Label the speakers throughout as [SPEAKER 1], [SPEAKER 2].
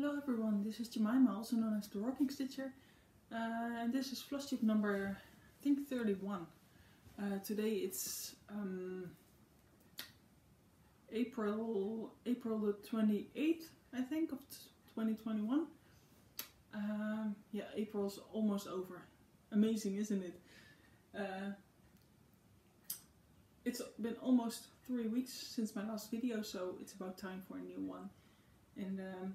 [SPEAKER 1] Hello everyone, this is Jemima, also known as the Rocking Stitcher. Uh, and this is Flosstube number, I think 31. Uh, today it's um, April April the 28th, I think, of 2021. Um, yeah, April's almost over. Amazing, isn't it? Uh, it's been almost three weeks since my last video, so it's about time for a new one. And um,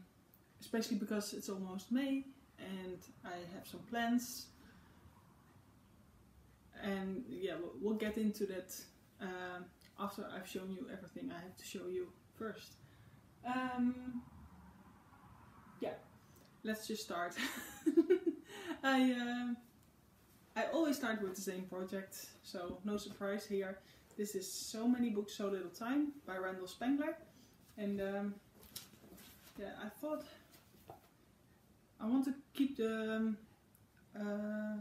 [SPEAKER 1] especially because it's almost May and I have some plans. And yeah, we'll, get into that uh, after I've shown you everything I have to show you first. Um, yeah, let's just start. I uh, I always start with the same project, so no surprise here. This is So Many Books, So Little Time by Randall Spangler. And um, yeah, I thought I want to keep the um, uh,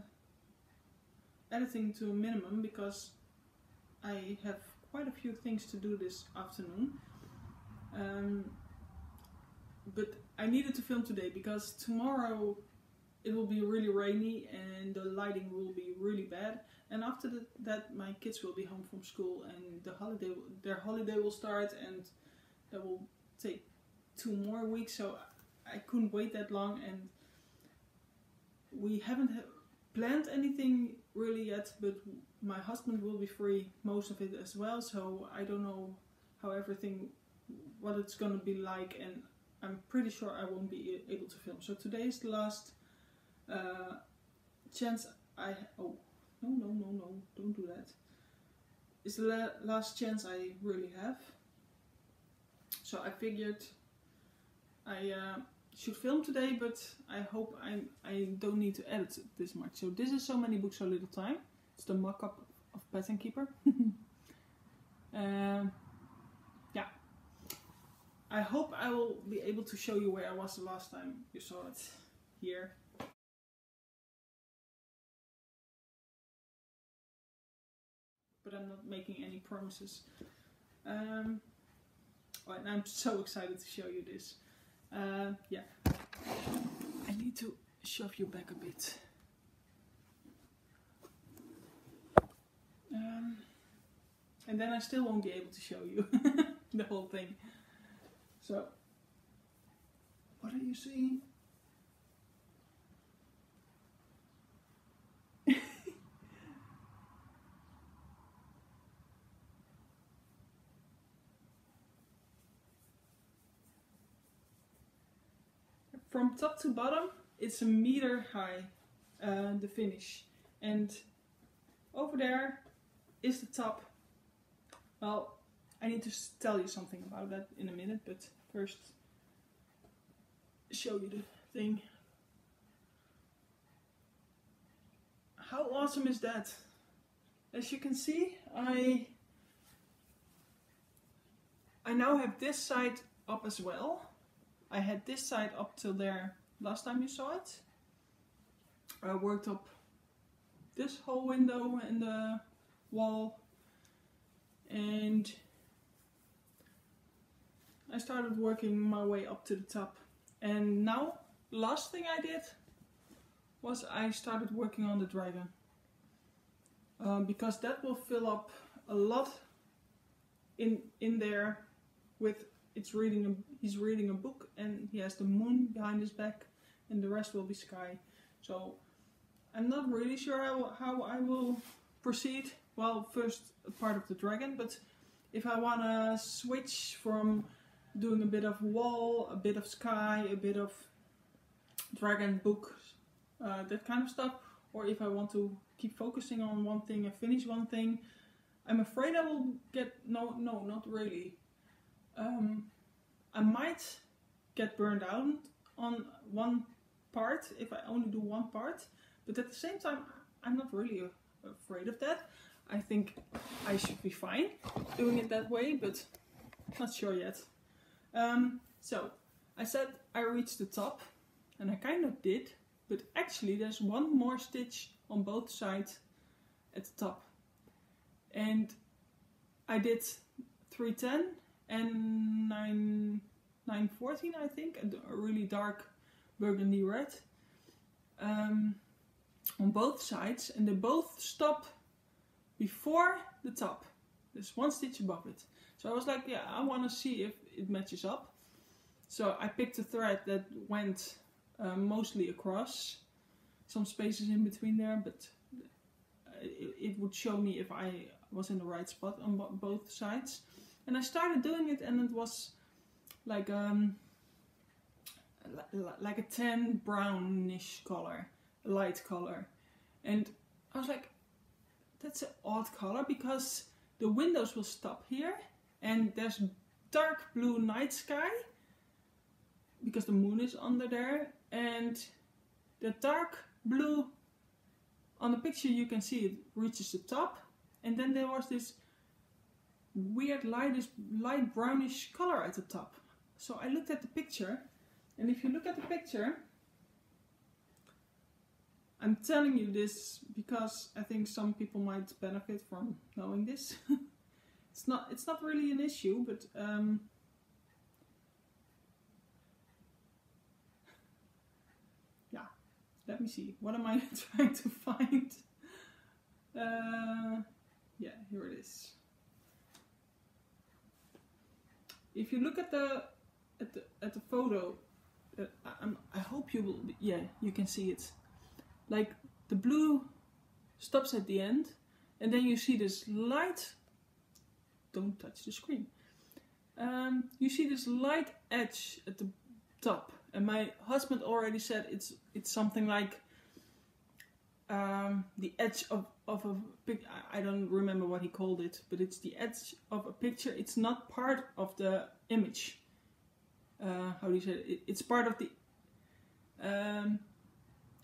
[SPEAKER 1] editing to a minimum because I have quite a few things to do this afternoon. Um, but I needed to film today because tomorrow it will be really rainy and the lighting will be really bad. And after the, that, my kids will be home from school and the holiday, their holiday will start, and that will take two more weeks. So I couldn't wait that long, and we haven't ha planned anything really yet. But my husband will be free most of it as well, so I don't know how everything, what it's gonna be like, and I'm pretty sure I won't be able to film. So today is the last uh, chance I oh no no no no don't do that. It's the la last chance I really have. So I figured I uh, should film today, but I hope I I don't need to edit this much. So this is so many books, so little time. It's the mock-up of Pattern Keeper. um, yeah. I hope I will be able to show you where I was the last time you saw it here. But I'm not making any promises. Um, and I'm so excited to show you this. Uh, yeah, I need to shove you back a bit. Um, and then I still won't be able to show you the whole thing. So, what are you seeing? From top to bottom it's a meter high uh, the finish. And over there is the top. Well I need to tell you something about that in a minute but first show you the thing. How awesome is that? As you can see I I now have this side up as well I had this side up till there last time you saw it. I worked up this whole window in the wall and I started working my way up to the top and now last thing I did was I started working on the dragon um, because that will fill up a lot in in there with it's reading a, he's reading a book and he has the moon behind his back and the rest will be sky. So I'm not really sure how, how I will proceed. Well, first part of the dragon, but if I want to switch from doing a bit of wall, a bit of sky, a bit of dragon book, uh, that kind of stuff, or if I want to keep focusing on one thing and finish one thing, I'm afraid I will get, no, no, not really um, I might get burned out on one part if I only do one part, but at the same time, I'm not really afraid of that. I think I should be fine doing it that way, but not sure yet. Um, so, I said I reached the top, and I kind of did, but actually there's one more stitch on both sides at the top. And I did 310 and 9 914 I think, a really dark burgundy red um, on both sides and they both stop before the top. There's one stitch above it. So I was like, yeah, I want to see if it matches up. So I picked a thread that went uh, mostly across, some spaces in between there, but it, it, would show me if I was in the right spot on both sides. And I started doing it and it was like um, like a tan brownish color, light color. And I was like, that's an odd color because the windows will stop here and there's dark blue night sky because the moon is under there and the dark blue on the picture you can see it reaches the top and then there was this weird lightish, light brownish color at the top so I looked at the picture and if you look at the picture I'm telling you this because I think some people might benefit from knowing this. it's not it's not really an issue, but um, yeah. Let me see. What am I trying to find? Uh, yeah, here it is. If you look at the at the at the photo, uh, I, I hope you will. Yeah, you can see it like the blue stops at the end and then you see this light don't touch the screen um, you see this light edge at the top and my husband already said it's it's something like um, the edge of, of a pic I don't remember what he called it but it's the edge of a picture it's not part of the image uh, how do you say it? it's part of the um,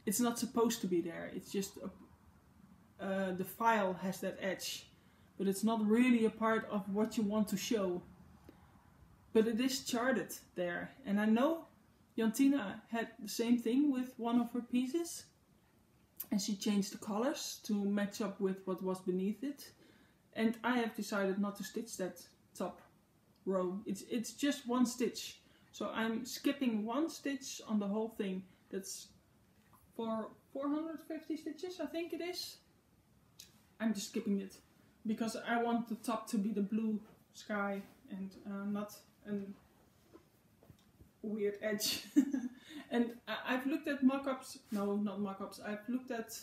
[SPEAKER 1] it's not supposed to be there. It's just a, uh, the file has that edge, but it's not really a part of what you want to show. But it is charted there, and I know Jantina had the same thing with one of her pieces, and she changed the colors to match up with what was beneath it. And I have decided not to stitch that top row. It's it's just one stitch, so I'm skipping one stitch on the whole thing. That's for 450 stitches, I think it is. I'm just skipping it because I want the top to be the blue sky and uh, not a weird edge. and I have looked at mock-ups, no not mock-ups, I've looked at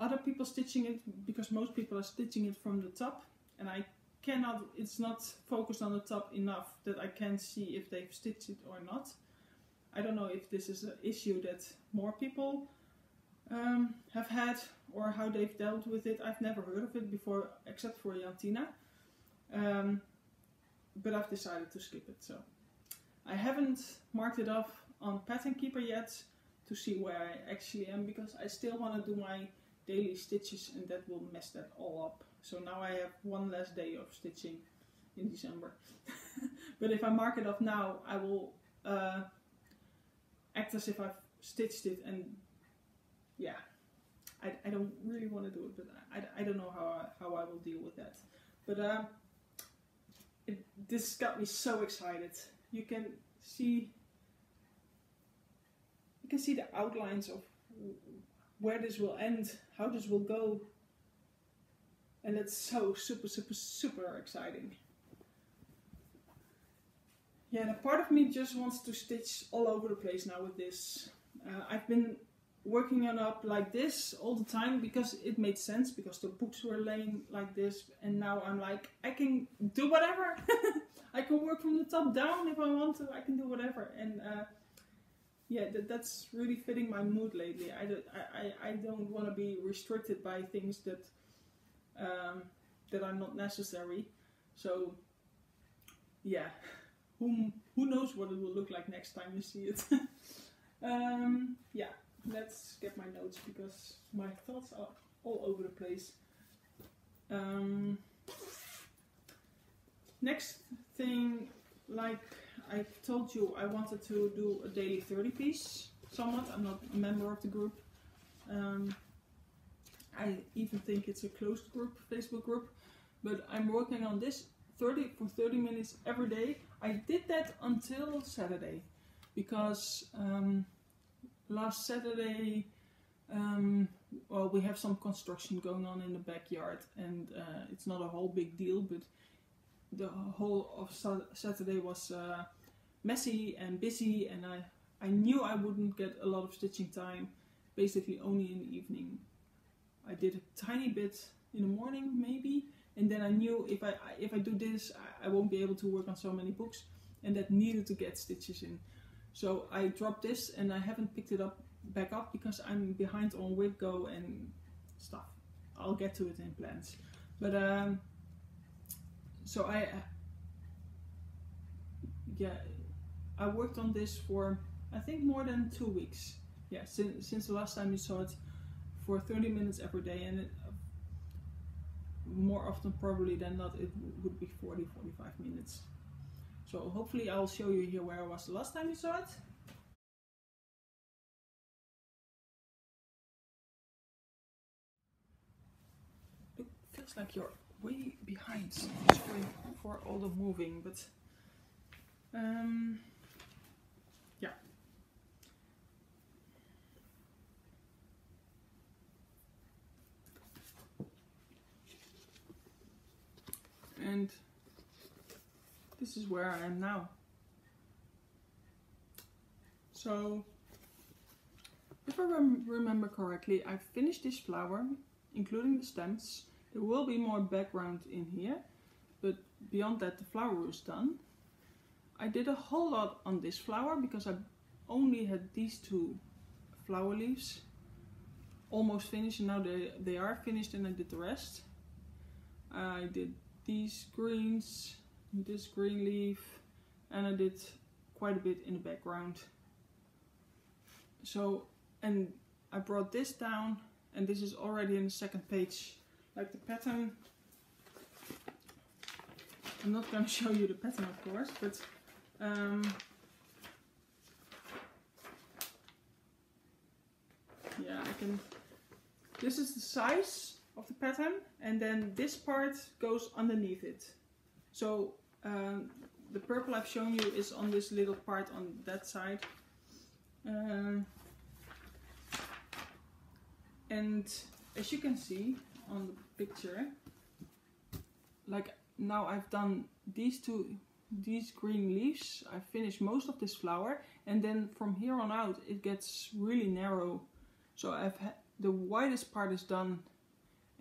[SPEAKER 1] other people stitching it because most people are stitching it from the top and I cannot, it's not focused on the top enough that I can see if they've stitched it or not. I don't know if this is an issue that more people um, have had or how they've dealt with it. I've never heard of it before, except for Jantina. Um, but I've decided to skip it. So I haven't marked it off on Pattern Keeper yet to see where I actually am because I still want to do my daily stitches and that will mess that all up. So now I have one less day of stitching in December. but if I mark it off now, I will uh, act as if I've stitched it and yeah, I, I don't really want to do it, but I, I don't know how I, how I will deal with that. But um, it, this got me so excited. You can see you can see the outlines of where this will end, how this will go, and it's so super super super exciting. Yeah, and a part of me just wants to stitch all over the place now with this. Uh, I've been working on up like this all the time because it made sense because the books were laying like this and now I'm like I can do whatever I can work from the top down if I want to I can do whatever and uh, yeah that, that's really fitting my mood lately. I, do, I, I, I don't want to be restricted by things that um, that are not necessary. So yeah. Who, who knows what it will look like next time you see it. Um, yeah. Let's get my notes because my thoughts are all over the place. Um, next thing, like I told you, I wanted to do a daily 30 piece somewhat. I'm not a member of the group. Um, I even think it's a closed group, Facebook group, but I'm working on this 30 for 30 minutes every day. I did that until Saturday because um, last Saturday, um, well, we have some construction going on in the backyard, and uh, it's not a whole big deal, but the whole of Saturday was uh, messy and busy, and I I knew I wouldn't get a lot of stitching time, basically only in the evening. I did a tiny bit in the morning, maybe, and then I knew if I if I do this, I, I won't be able to work on so many books, and that needed to get stitches in. So I dropped this, and I haven't picked it up back up because I'm behind on WIPGO and stuff. I'll get to it in plans, but um, so I yeah I worked on this for I think more than two weeks. Yeah, since since the last time you saw it, for 30 minutes every day, and it, more often probably than not it would be 40 45 minutes so hopefully I'll show you here where I was the last time you saw it it feels like you're way behind sorry for all the moving but um yeah and this is where I am now. So, if I rem remember correctly, I finished this flower, including the stems. There will be more background in here, but beyond that the flower is done. I did a whole lot on this flower because I only had these two flower leaves almost finished and now they, they are finished and I did the rest. I did these greens, this green leaf, and I did quite a bit in the background. So, and I brought this down, and this is already in the second page, like the pattern. I'm not going to show you the pattern, of course, but um, yeah, I can. This is the size of the pattern and then this part goes underneath it. So um, the purple I've shown you is on this little part on that side. Um, and as you can see on the picture, like now I've done these two, these green leaves, I finished most of this flower and then from here on out it gets really narrow. So I've the widest part is done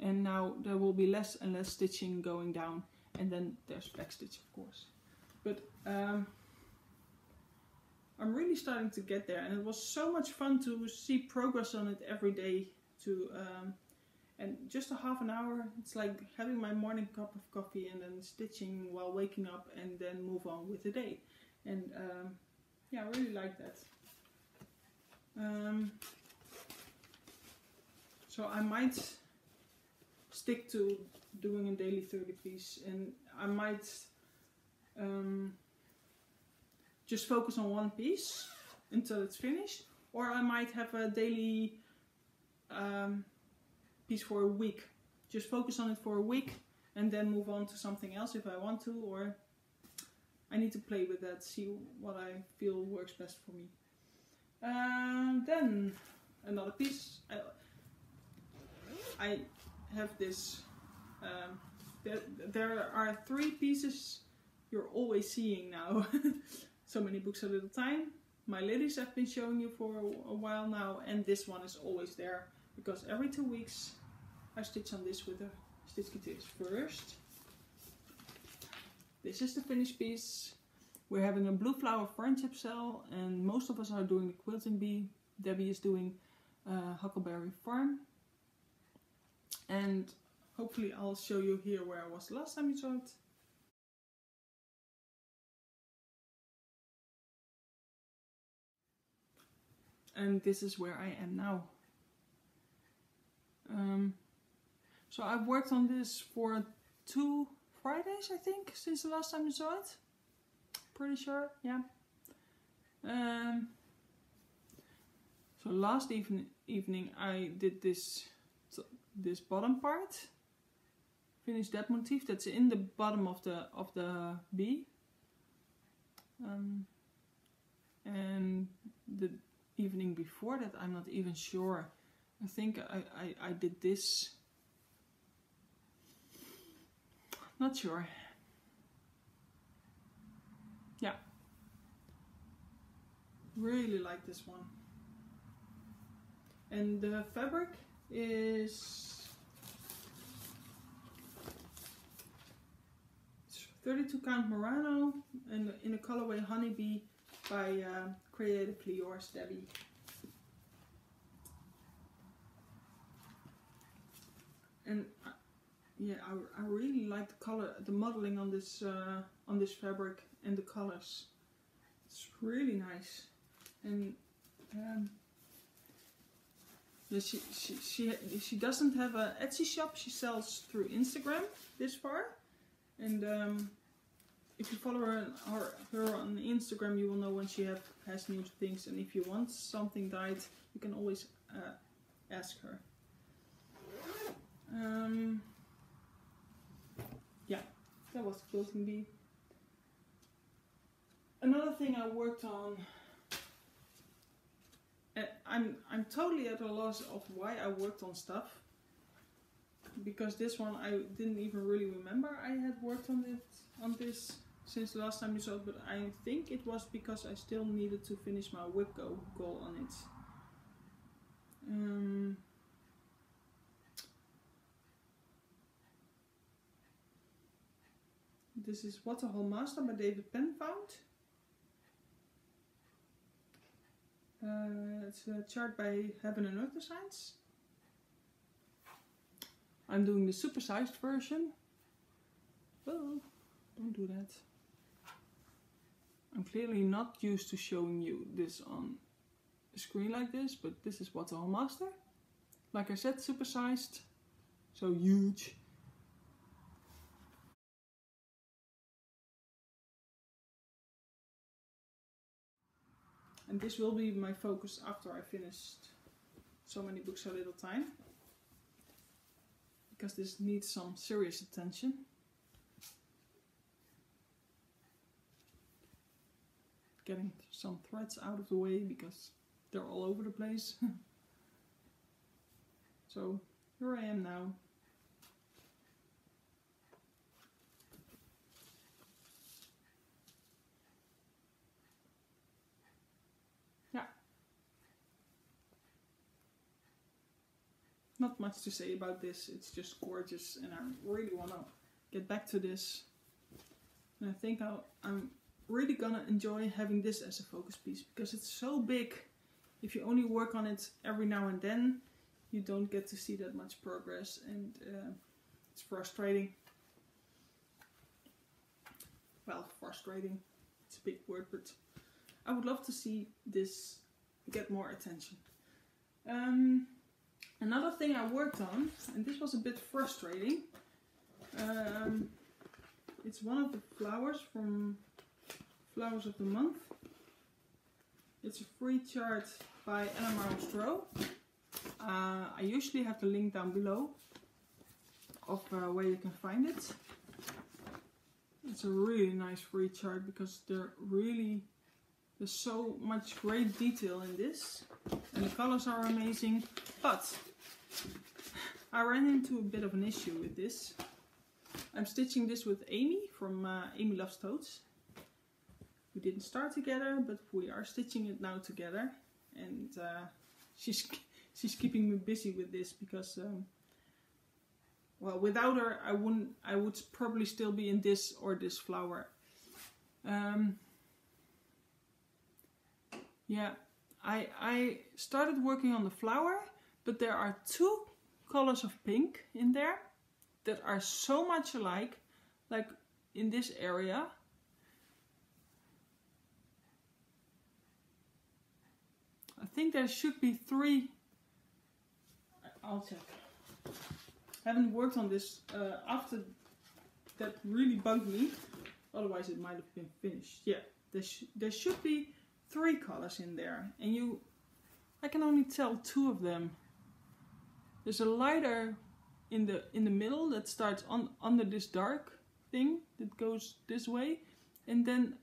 [SPEAKER 1] and now there will be less and less stitching going down. And then there's back stitch of course. But um, I'm really starting to get there. And it was so much fun to see progress on it every day to um, and just a half an hour. It's like having my morning cup of coffee and then stitching while waking up and then move on with the day. And um, yeah I really like that. Um, so I might stick to doing a daily 30 piece and I might um, just focus on one piece until it's finished or I might have a daily um, piece for a week. Just focus on it for a week and then move on to something else if I want to or I need to play with that see what I feel works best for me. Um, then another piece I, I have this, um, there, there are three pieces you're always seeing now. so many books at a little time. My lilies I've been showing you for a, while now and this one is always there because every two weeks I stitch on this with a stitch kit first. This is the finished piece. We're having a blue flower friendship sale and most of us are doing the quilting bee. Debbie is doing uh, Huckleberry Farm and hopefully I'll show you here where I was last time you saw it. And this is where I am now. Um, so I've worked on this for two Fridays, I think, since the last time you saw it. Pretty sure, yeah. Um, so last even evening I did this this bottom part finish that motif that's in the bottom of the of the bee Um, and the evening before that, I'm not even sure. I think I, I, I did this. Not sure. Yeah. Really like this one. And the fabric is 32 count Murano and in the colorway Honeybee by uh, Creatively Yours Debbie. And uh, yeah, I, I really like the color, the modeling on this uh, on this fabric and the colors. It's really nice. And um, she, she, she, she doesn't have an Etsy shop, she sells through Instagram this far. And um, if you follow her, her, her, on Instagram, you will know when she have, has new things. And if you want something dyed, you can always uh, ask her. Um, yeah, that was Quilting Bee. Another thing I worked on I'm I'm totally at a loss of why I worked on stuff because this one I didn't even really remember I had worked on it on this since the last time you saw it, but I think it was because I still needed to finish my WIPgo goal on it. Um, this is Waterhole Master by David Penfound. Uh, it's a chart by Heaven and Earth Designs. I'm doing the supersized version. Oh, don't do that. I'm clearly not used to showing you this on a screen like this, but this is Waterhole Master. Like I said, supersized, so huge. And this will be my focus after I finished so many books so little time. Because this needs some serious attention. Getting some threads out of the way because they're all over the place. so here I am now. Not much to say about this. It's just gorgeous, and I really want to get back to this. And I think i am really gonna enjoy having this as a focus piece because it's so big. If you only work on it every now and then, you don't get to see that much progress, and uh, it's frustrating. Well, frustrating. It's a big word, but I would love to see this get more attention. Um, Another thing I worked on, and this was a bit frustrating, um, it's one of the flowers from Flowers of the Month. It's a free chart by Ella Maurer-Stroh. Uh, I usually have the link down below of uh, where you can find it. It's a really nice free chart because they're really there's so much great detail in this and the colors are amazing but I ran into a bit of an issue with this. I'm stitching this with Amy from uh, Amy Loves Toads. We didn't start together but we are stitching it now together and uh, she's she's keeping me busy with this because um, well without her I wouldn't I would probably still be in this or this flower. Um, yeah, I, I started working on the flower, but there are two colors of pink in there that are so much alike, like in this area. I think there should be three. I'll check. I haven't worked on this uh, after that really bugged me. Otherwise it might have been finished. Yeah, there, sh there should be three colors in there and you I can only tell two of them there's a lighter in the in the middle that starts on under this dark thing that goes this way and then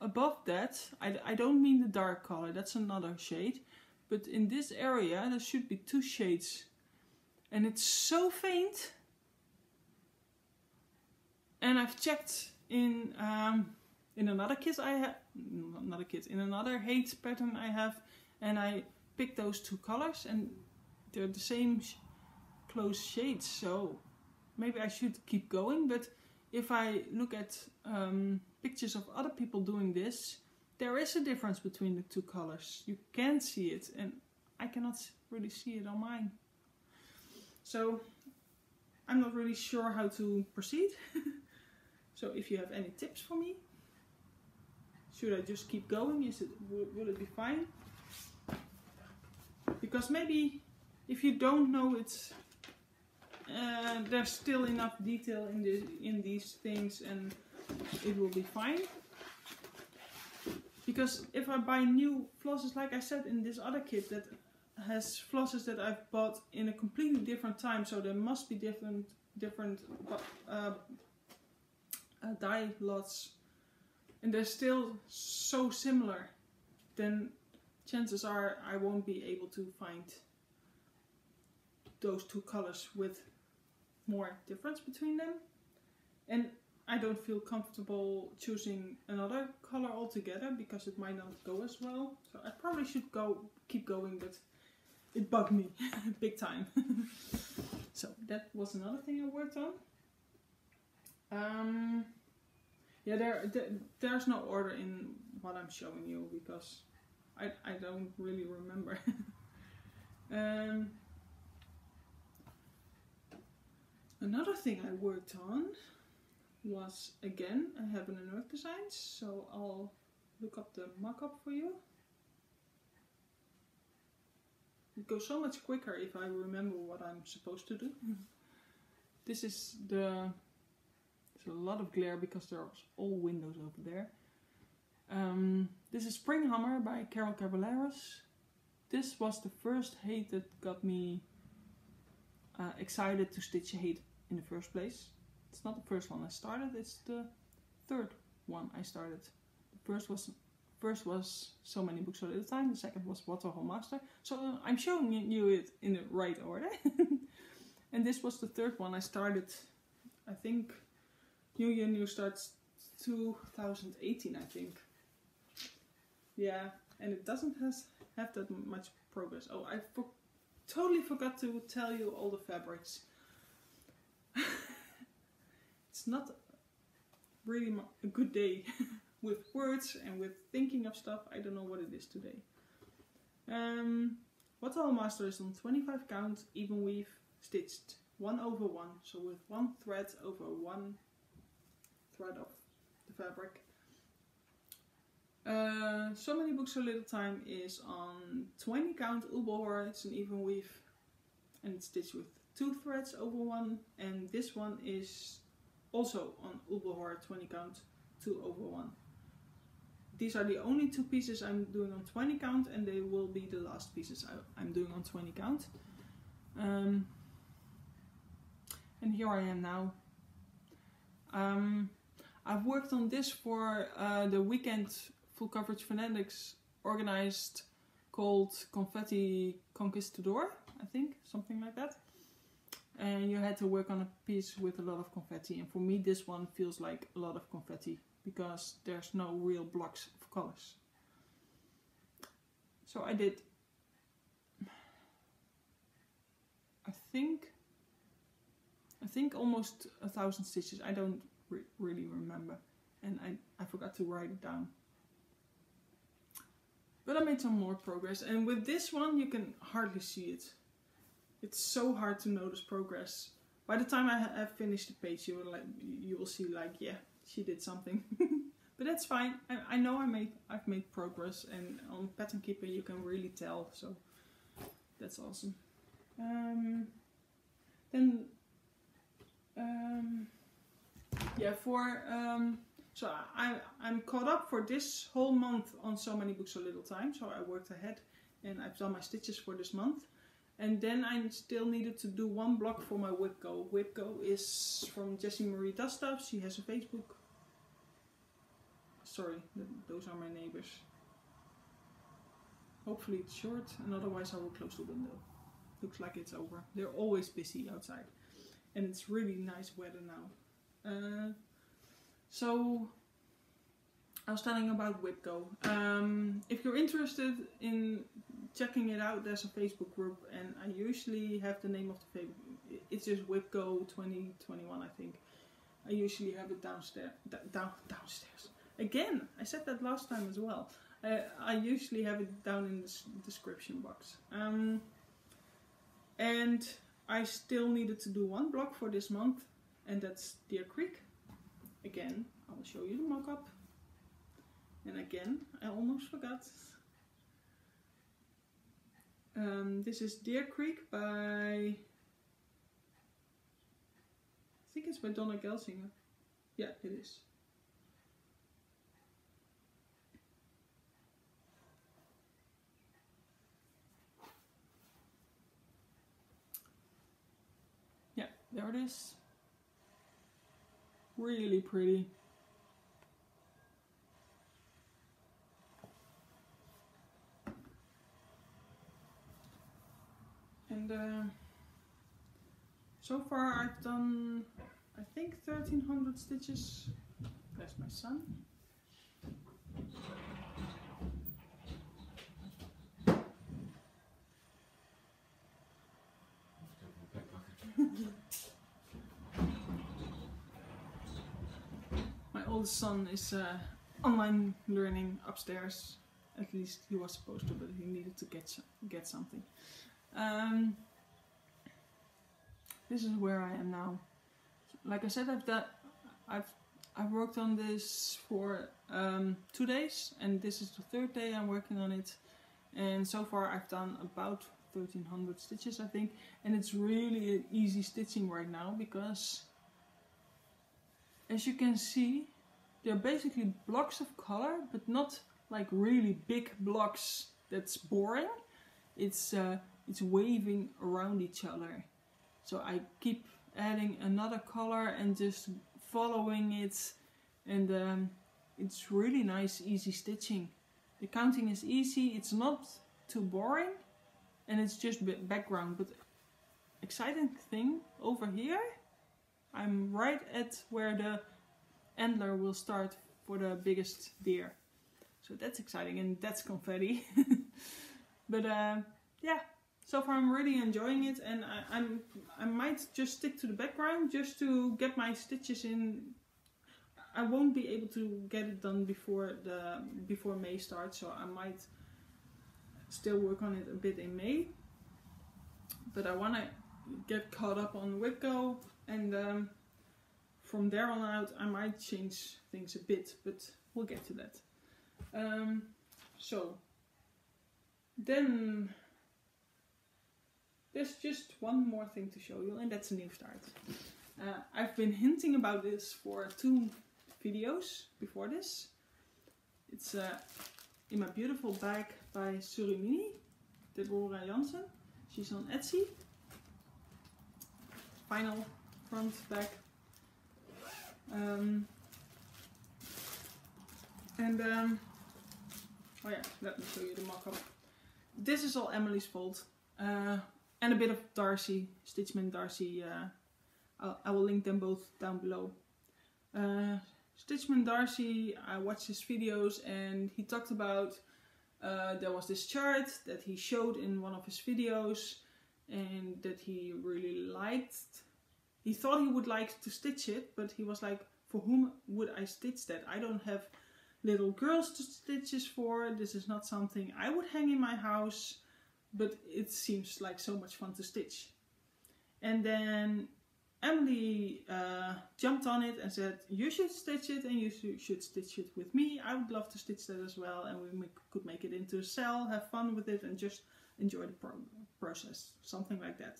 [SPEAKER 1] above that, I, I don't mean the dark color, that's another shade. But in this area, there should be two shades. And it's so faint. And I've checked in um, in another kit I have, another kit, in another HAED pattern I have, and I picked those two colors, and they're the same close shades. So maybe I should keep going. But if I look at um, pictures of other people doing this, there is a difference between the two colors. You can see it, and I cannot really see it on mine. So I'm not really sure how to proceed. so if you have any tips for me, should I just keep going? Is it will it be fine? Because maybe if you don't know it's uh, there's still enough detail in the in these things and it will be fine. Because if I buy new flosses, like I said in this other kit that has flosses that I've bought in a completely different time, so there must be different different uh, uh, dye lots, and they're still so similar, then chances are I won't be able to find those two colors with more difference between them. And I don't feel comfortable choosing another color altogether because it might not go as well. So I probably should go keep going, but it bugged me big time. so that was another thing I worked on. Um, yeah, there, there there's no order in what I'm showing you because I I don't really remember. um, another thing I worked on was again I have an Earth Designs, so I'll look up the mock-up for you. It goes so much quicker if I remember what I'm supposed to do. this is the... There's a lot of glare because there's all windows over there. Um, this is Springhammer by Carol Cavalaris. This was the first HAED that got me uh, excited to stitch a HAED in the first place. It's not the first one I started, it's the third one I started. The first was First was So Many Books at a Time, the second was Waterhole Master. So uh, I'm showing you it in the right order. and this was the third one I started, I think, New Year New Starts 2018, I think. Yeah, and it doesn't has, have that much progress. Oh, I for totally forgot to tell you all the fabrics. Not really a good day. with words and with thinking of stuff. I don't know what it is today. Um, Waterhole Master is on 25 count, even weave, stitched 1 over 1, so with one thread over one thread of the fabric. Uh, so many books so little time is on 20 count Ubelhor, it's an even weave and it's stitched with two threads over one and this one is also on Ubelhor 20 count 2 over 1 these are the only two pieces I'm doing on 20 count and they will be the last pieces I, am doing on 20 count. Um, and here I am now. Um, I've worked on this for uh, the weekend full coverage fanatics organized called Confetti Conquistador, I think, something like that. And you had to work on a piece with a lot of confetti and for me this one feels like a lot of confetti because there's no real blocks of colors. So I did, I think, I think almost a thousand stitches. I don't re really remember and I, I forgot to write it down. But I made some more progress and with this one you can hardly see it. It's so hard to notice progress. By the time I have finished the page you will like you will see like yeah she did something. but that's fine. I, I know I made I've made progress, and on Pattern Keeper you can really tell. So that's awesome. Um, then um, yeah, for um, so I I'm caught up for this whole month on so many books so little time. So I worked ahead, and I've done my stitches for this month. And then I still needed to do one block for my WIPgo. WIPgo is from Jessie Marie Does Stuff. She has a Facebook sorry, th those are my neighbors. Hopefully it's short, and otherwise I will close the window. Looks like it's over. They're always busy outside, and it's really nice weather now. Uh, so I was telling about WIPgo. Um, if you're interested in checking it out, there's a Facebook group, and I usually have the name of the Facebook. It's just WIPgo 2021, I think. I usually have it downstairs. down downstairs. Again, I said that last time as well. I usually have it down in the description box. Um, and I still needed to do one block for this month, and that's Deer Creek. Again, I will show you the mock-up. And again, I almost forgot. Um, this is Deer Creek by, I think it's by Donna Gelsinger. Yeah, it is. Yeah, there it is. Really pretty. And uh, so far I've done, I think 1300 stitches. There's my son. my oldest son is uh, online learning upstairs. At least he was supposed to, but he needed to get get something. Um, this is where I am now. Like I said, I've done, I've I've worked on this for um, two days, and this is the third day I'm working on it. And so far, I've done about 1300 stitches, I think, and it's really easy stitching right now because, as you can see, they're basically blocks of color, but not like really big blocks that's boring. It's uh, it's waving around each other. So I keep adding another color and just following it and um, it's really nice easy stitching. The counting is easy, it's not too boring and it's just background but exciting thing over here I'm right at where the antler will start for the biggest deer. So that's exciting and that's confetti. but uh, yeah, so far I'm really enjoying it and I, am I might just stick to the background just to get my stitches in. I won't be able to get it done before the before May starts so I might still work on it a bit in May. But I want to get caught up on WIPgo and um, from there on out I might change things a bit but we'll get to that. Um, so then there's just one more thing to show you and that's a new start. Uh, I've been hinting about this for two videos before this. It's uh, in my beautiful bag by Surimini, Deborah Jansen. She's on Etsy. Final front, back. Um, and um, oh yeah, let me show you the mock-up. This is all Emily's fault. Uh, and a bit of Darcy, Stitchman Darcy. Uh, I will link them both down below. Uh, Stitchman Darcy, I watched his videos and he talked about uh, there was this chart that he showed in one of his videos and that he really liked. He thought he would like to stitch it, but he was like, for whom would I stitch that? I don't have little girls to stitch this for. This is not something I would hang in my house but it seems like so much fun to stitch. And then Emily uh, jumped on it and said, you should stitch it and you should stitch it with me. I would love to stitch that as well and we could make it into a cell, have fun with it and just enjoy the pro process, something like that.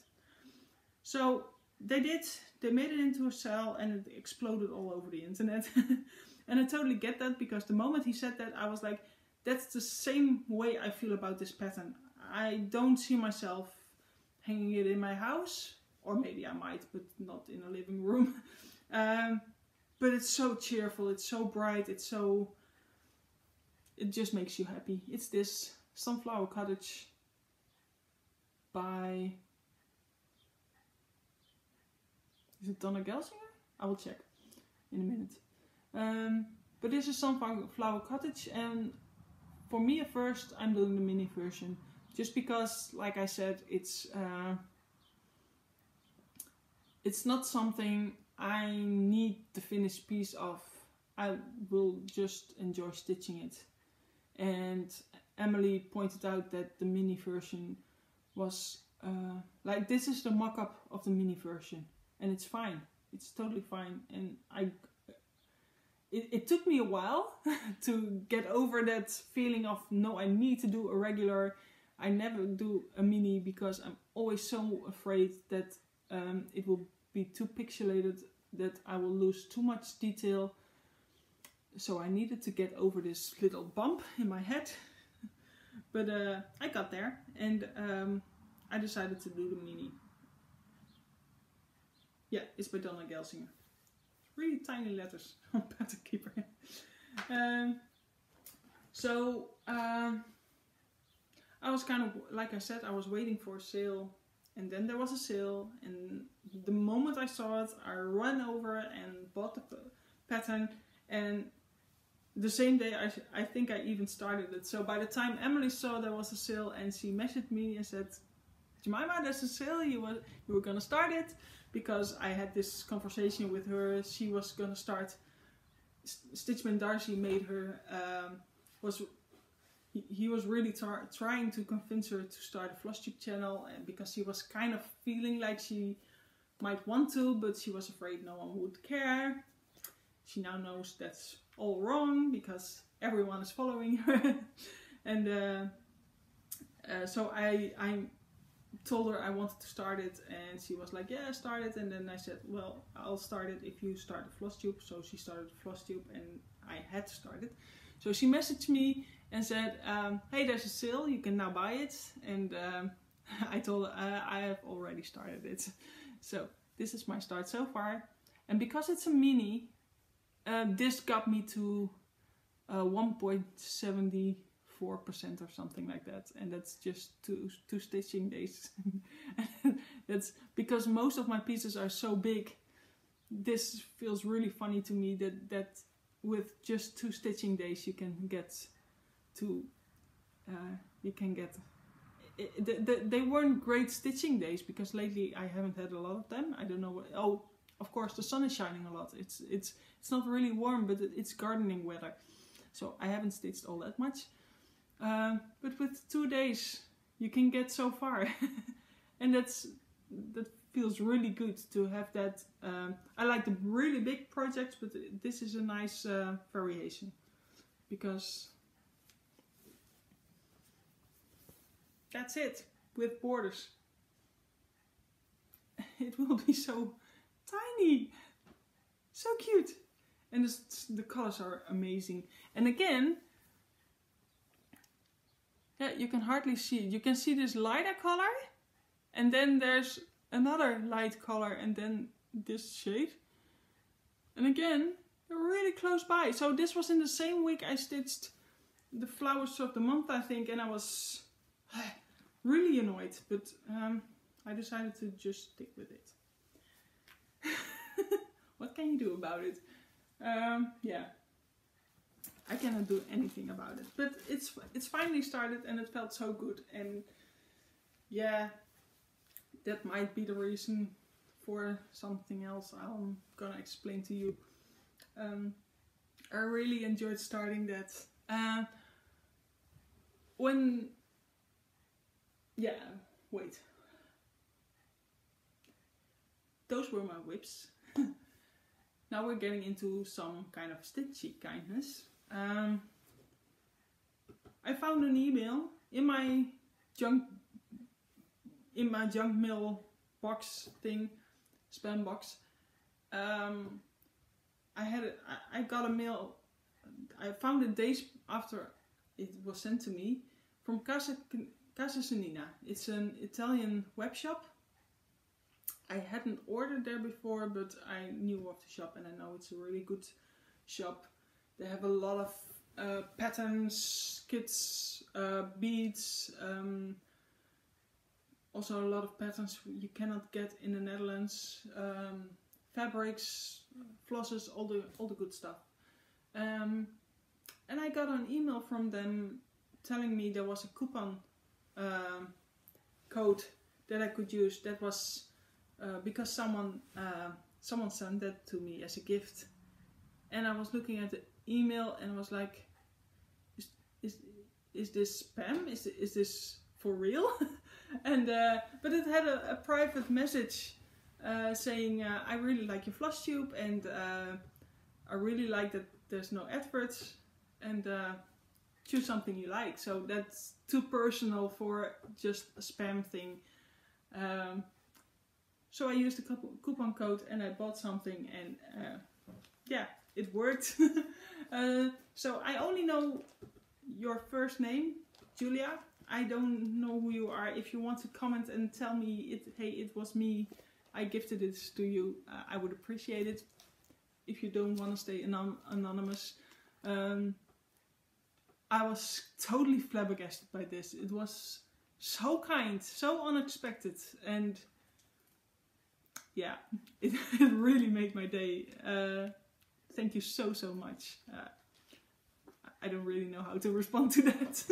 [SPEAKER 1] So they did, they made it into a cell and it exploded all over the internet. and I totally get that because the moment he said that I was like, that's the same way I feel about this pattern. I don't see myself hanging it in my house, or maybe I might, but not in a living room. um, but it's so cheerful, it's so bright, it's so it just makes you happy. It's this Sunflower Cottage by is it Donna Gelsinger? I will check in a minute. Um, but this is Sunflower Cottage, and for me at first, I'm doing the mini version just because, like I said, it's uh, it's not something I need the finished piece of. I will just enjoy stitching it. And Emily pointed out that the mini version was uh, like this is the mock-up of the mini version, and it's fine. It's totally fine, and I. It, it took me a while to get over that feeling of no, I need to do a regular. I never do a mini because I'm always so afraid that um, it will be too pixelated that I will lose too much detail. So I needed to get over this little bump in my head. but uh, I got there and um, I decided to do the mini. Yeah, it's by Donna Gelsinger. Really tiny letters on Pattern Keeper. um, so um, I was kind of, like I said, I was waiting for a sale and then there was a sale and the moment I saw it I ran over and bought the pattern and the same day I, I think I even started it. So by the time Emily saw there was a sale and she messaged me and said Jemima there's a sale? You were, you were gonna start it? Because I had this conversation with her. She was gonna start Stitchman Darcy made her um, was he, was really trying to convince her to start a FlossTube channel and because she was kind of feeling like she might want to but she was afraid no one would care. She now knows that's all wrong because everyone is following her. And uh, uh, so I, I told her I wanted to start it and she was like yeah start it. And then I said well I'll start it if you start a FlossTube so she started a FlossTube and I had to start it. So she messaged me and said, um, hey, there's a sale, you can now buy it. And um, I told uh, I have already started it. So this is my start so far. And because it's a mini, uh, this got me to uh, 1.74% or something like that. And that's just two, two stitching days. that's because most of my pieces are so big. This feels really funny to me that, that with just two stitching days you can get to uh, you can get it, the, the, they weren't great stitching days because lately I haven't had a lot of them. I don't know what, oh of course the sun is shining a lot. It's it's it's not really warm but it's gardening weather. So I haven't stitched all that much. Uh, but with two days you can get so far. and that's that feels really good to have that. Um, I like the really big projects but this is a nice uh, variation because That's it, with borders. It will be so tiny, so cute. And the, the colors are amazing. And again, yeah, you can hardly see it. You can see this lighter color, and then there's another light color, and then this shade. And again, they're really close by. So this was in the same week I stitched the flowers of the month, I think, and I was really annoyed, but um, I decided to just stick with it. what can you do about it? Um, yeah, I cannot do anything about it. But it's it's finally started and it felt so good. And yeah, that might be the reason for something else I'm gonna explain to you. Um, I really enjoyed starting that. Uh, when yeah, wait. Those were my WIPs. now we're getting into some kind of stitchy kindness. Um, I found an email in my junk in my junk mail box thing, spam box. Um, I had a, I got a mail. I found it days after it was sent to me from Casa Casa Cenina. It's an Italian web shop. I hadn't ordered there before, but I knew of the shop and I know it's a really good shop. They have a lot of uh, patterns, kits, uh, beads. Um, also, a lot of patterns you cannot get in the Netherlands. Um, fabrics, flosses, all the all the good stuff. Um, and I got an email from them telling me there was a coupon um, code that I could use. That was uh, because someone uh, someone sent that to me as a gift, and I was looking at the email and was like, "Is is, is this spam? Is is this for real?" and uh, but it had a, a private message uh, saying, uh, "I really like your floss tube, and uh, I really like that there's no adverts, and choose something you like." So that's too personal for just a spam thing. Um, so I used a coupon code and I bought something, and uh, yeah, it worked. uh, so I only know your first name, Julia. I don't know who you are. If you want to comment and tell me, it, hey, it was me, I gifted it to you, uh, I would appreciate it. If you don't want to stay anon anonymous. Um, I was totally flabbergasted by this. It was so kind, so unexpected, and yeah, it, it really made my day. Uh, thank you so, so much. Uh, I don't really know how to respond to that.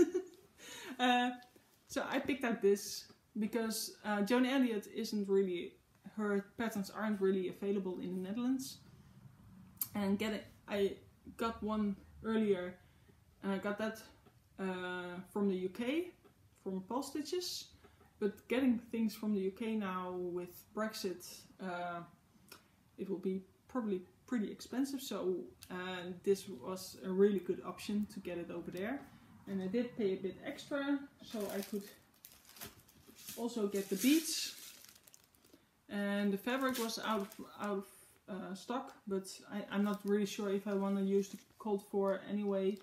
[SPEAKER 1] uh, so I picked out this because uh, Joni Elliott isn't really, her patterns aren't really available in the Netherlands. And get it, I got one earlier and I got that uh, from the UK, from Stitches. But getting things from the UK now with Brexit, uh, it will be probably pretty expensive. So uh, this was a really good option to get it over there. And I did pay a bit extra, so I could also get the beads. And the fabric was out of, out of uh, stock, but I, am not really sure if I want to use the cold for anyway.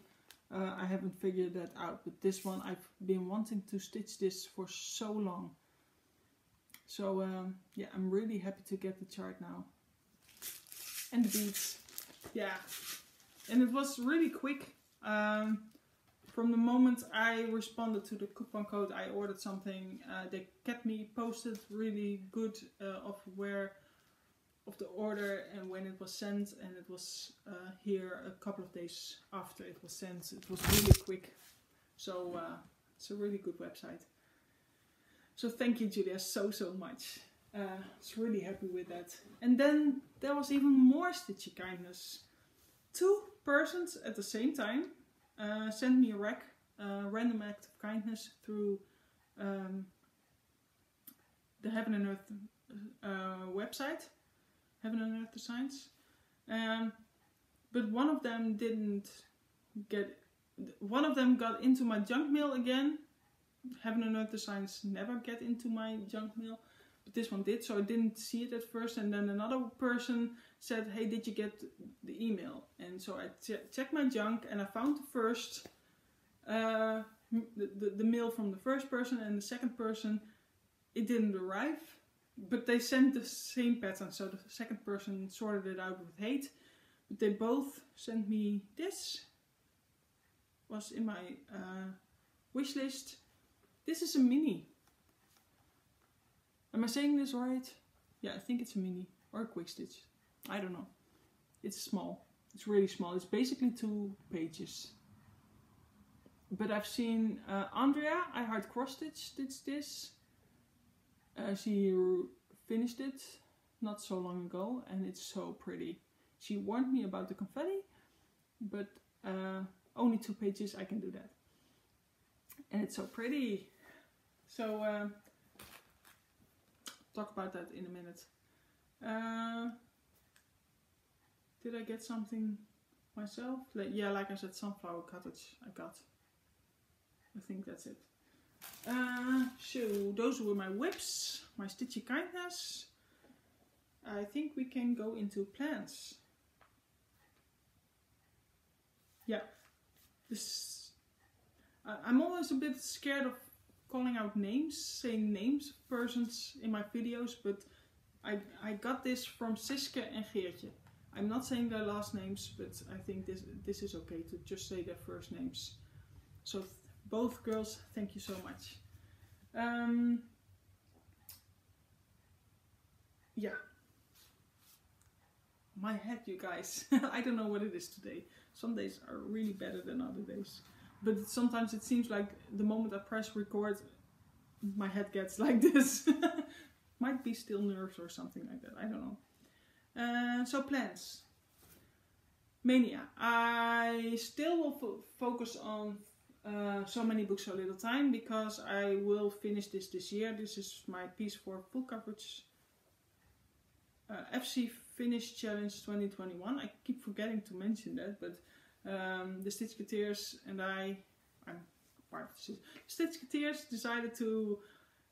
[SPEAKER 1] Uh, I haven't figured that out, but this one I've been wanting to stitch this for so long. So um, yeah, I'm really happy to get the chart now. And the beads. Yeah. And it was really quick. Um, from the moment I responded to the coupon code, I ordered something. Uh, they kept me posted really good uh, of where of the order and when it was sent and it was uh, here a couple of days after it was sent. It was really quick. So uh, it's a really good website. So thank you Julia so so much. Uh, I was really happy with that. And then there was even more stitchy kindness. Two persons at the same time uh, sent me a rec uh, random act of kindness through um, the Heaven and Earth uh, website Heaven and Earth Designs. Um, but one of them didn't get. One of them got into my junk mail again. Heaven and Earth Designs never get into my junk mail, but this one did, so I didn't see it at first. And then another person said, "Hey, did you get the email?" And so I checked my junk, and I found the first, uh, the, the the mail from the first person, and the second person, it didn't arrive but they sent the same pattern, so the second person sorted it out with HAED. But they both sent me this. Was in my uh, wish list. This is a mini. Am I saying this right? Yeah, I think it's a mini or a quick stitch. I don't know. It's small. It's really small. It's basically two pages. But I've seen uh, Andrea, I Heart Cross Stitch, stitch this. Uh, she finished it not so long ago and it's so pretty. She warned me about the confetti, but uh, only two pages I can do that. And it's so pretty. So, uh, talk about that in a minute. Uh, did I get something myself? Like, yeah, like I said, sunflower cottage I got. I think that's it. Uh, so those were my WIPs, my stitchy kindness. I think we can go into plants. Yeah, this. I'm always a bit scared of calling out names, saying names of persons in my videos, but I, I got this from Siske and Geertje. I'm not saying their last names, but I think this this is okay to just say their first names. So both girls, thank you so much. Um, yeah. My head, you guys. I don't know what it is today. Some days are really better than other days. But sometimes it seems like the moment I press record, my head gets like this. Might be still nerves or something like that. I don't know. Uh, so plans. Maynia. I still will fo- focus on uh, so many books so little time because I will finish this this year. This is my piece for full coverage. Uh, FC Finish Challenge 2021. I keep forgetting to mention that, but um, the Stitchketeers and I, I'm part of the Stitchketeers, decided to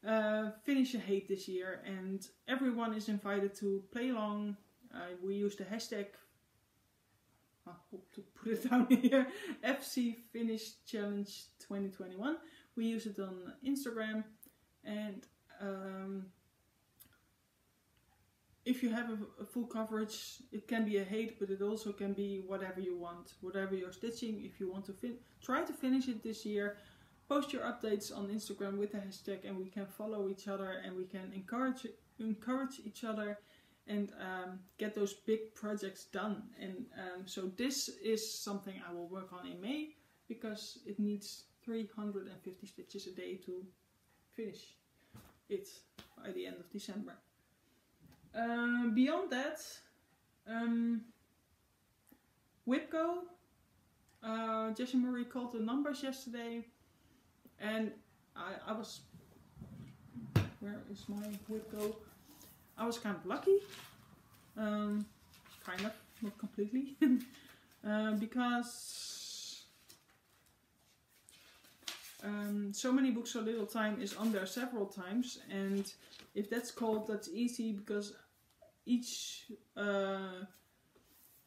[SPEAKER 1] uh, finish a HAED this year, and everyone is invited to play along. Uh, we use the hashtag. I hope to put it down here. FC Finish Challenge 2021. We use it on Instagram, and um, if you have a, a, full coverage, it can be a HAED, but it also can be whatever you want, whatever you're stitching. If you want to try to finish it this year, post your updates on Instagram with the hashtag, and we can follow each other and we can encourage encourage each other and um, get those big projects done. And um, so this is something I will work on in May because it needs 350 stitches a day to finish it by the end of December. Uh, beyond that, um, WIPgo, uh, Jessie Marie called the numbers yesterday, and I, I was. Where is my WIPgo? I was kind of lucky. Um, kind of, not completely. uh, because um, so many books so little time is on there several times and if that's called that's easy because each uh,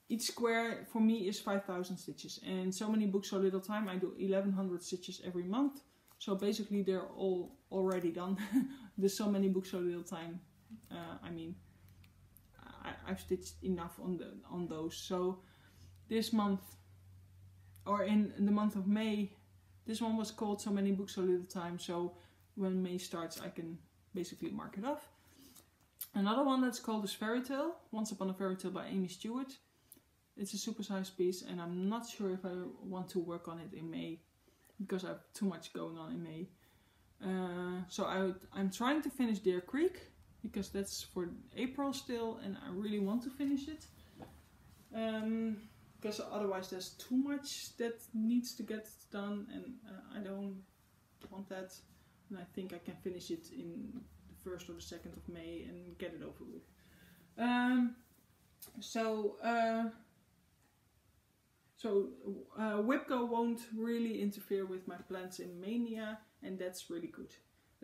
[SPEAKER 1] each square for me is 5000 stitches and so many books so little time I do 1100 stitches every month so basically they're all already done there's so many books so little time uh, I mean I, I've stitched enough on the on those so this month or in, the month of May this one was called so many books so little time so when May starts I can basically mark it off Another one that's called is Fairy Tale, Once Upon a Fairy Tale by Amy Stewart. It's a supersized piece and I'm not sure if I want to work on it in May because I have too much going on in May. Uh, so I I'm trying to finish Deer Creek because that's for April still and I really want to finish it. Um, because otherwise there's too much that needs to get done and uh, I don't want that and I think I can finish it in the first or the second of May and get it over with. Um, so uh, so uh, won't really interfere with my plans in Maynia, and that's really good.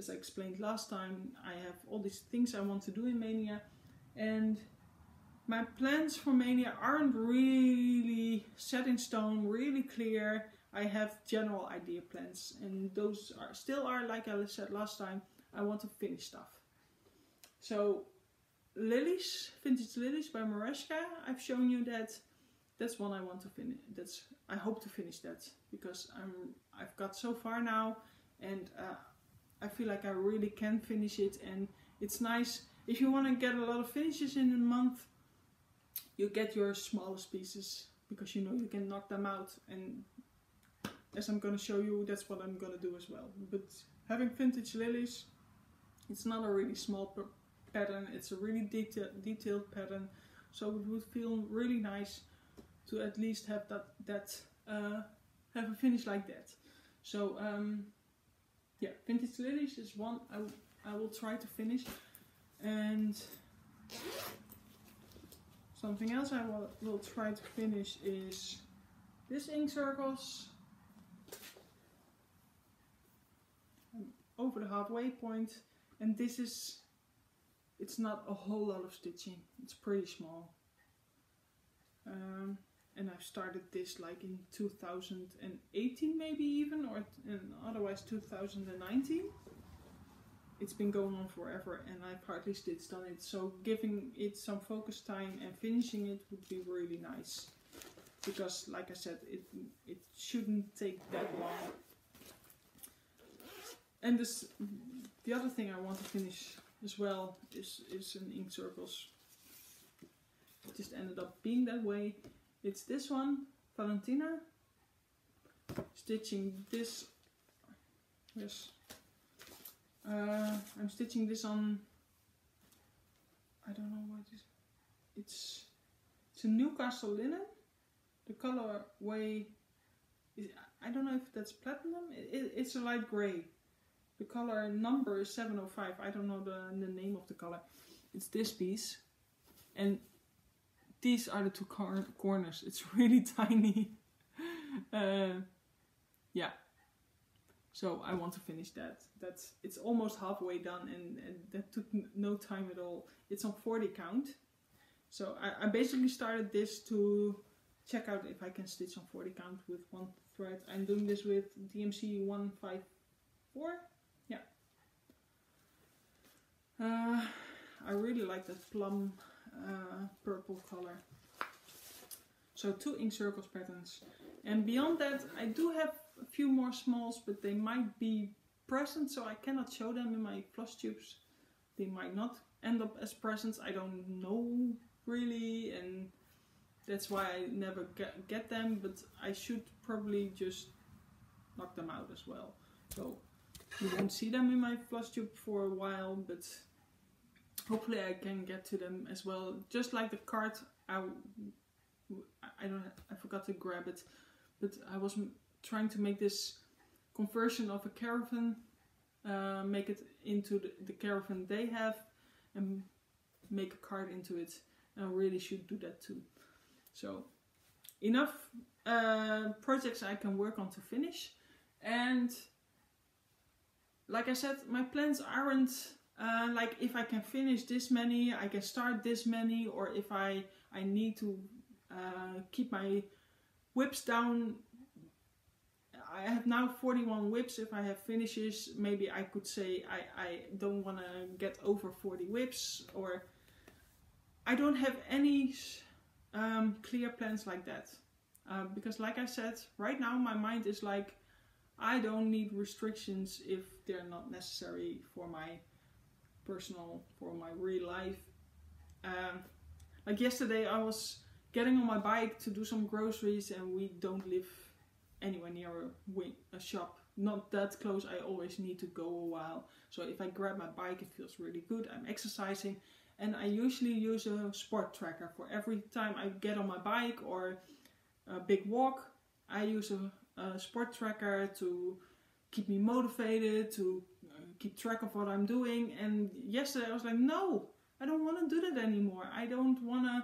[SPEAKER 1] As I explained last time, I have all these things I want to do in Maynia, and my plans for Maynia aren't really set in stone, really clear. I have general idea plans, and those are still are like I said last time. I want to finish stuff. So, Lilies, Vintage Lilies by Mareska, I've shown you that. That's one I want to finish. That's I hope to finish that because I'm I've got so far now, and uh, I feel like I really can finish it. And it's nice if you want to get a lot of finishes in a month. You get your smallest pieces because you know you can knock them out and as I'm gonna show you that's what I'm gonna do as well but having vintage lilies it's not a really small pattern it's a really detail detailed pattern so it would feel really nice to at least have that that uh, have a finish like that so um, yeah vintage lilies is one I, I will try to finish. And something else I will, will try to finish is this ink circles. Over the halfway point. And this is it's not a whole lot of stitching. It's pretty small. Um, and I've started this like in 2018 maybe even or otherwise 2019 it's been going on forever and I've hardly stitched on it. So giving it some focus time and finishing it would be really nice. Because like I said, it, it shouldn't take that long. And this, the other thing I want to finish as well is, is an ink circles. It just ended up being that way. It's this one, Valentina. Stitching this, yes, uh, I'm stitching this on, I don't know what it is. It's, it's a Newcastle linen. The color way, I don't know if that's platinum. It, it, it's a light gray. The color number is 705. I don't know the, the name of the color. It's this piece. And these are the two cor corners. It's really tiny. uh, yeah, so I want to finish that. That's it's almost halfway done, and, and that took no time at all. It's on 40 count. So I, I basically started this to check out if I can stitch on 40 count with one thread. I'm doing this with DMC 154. Yeah. Uh, I really like that plum uh, purple color. So two ink circles patterns. And beyond that, I do have a few more smalls, but they might be present, so I cannot show them in my floss tubes. They might not end up as presents, I don't know really, and that's why I never get, them, but I should probably just knock them out as well. So you won't see them in my floss tube for a while, but hopefully I can get to them as well. Just like the card, I, I don't, I forgot to grab it, but I was trying to make this conversion of a caravan, uh, make it into the, the, caravan they have, and make a card into it. I really should do that too. So enough uh, projects I can work on to finish. And like I said, my plans aren't uh, like if I can finish this many, I can start this many, or if I I need to uh, keep my WIPs down I have now 41 WIPs. If I have finishes, maybe I could say I, I don't want to get over 40 WIPs, or I don't have any um, clear plans like that. Uh, because like I said, right now my mind is like, I don't need restrictions if they're not necessary for my personal, for my real life. Um, like yesterday I was getting on my bike to do some groceries and we don't live anywhere near a, a shop. Not that close I always need to go a while. So if I grab my bike it feels really good I'm exercising. And I usually use a sport tracker. For every time I get on my bike or a big walk I use a, a sport tracker to keep me motivated to keep track of what I'm doing and yesterday I was like no I don't want to do that anymore I don't want to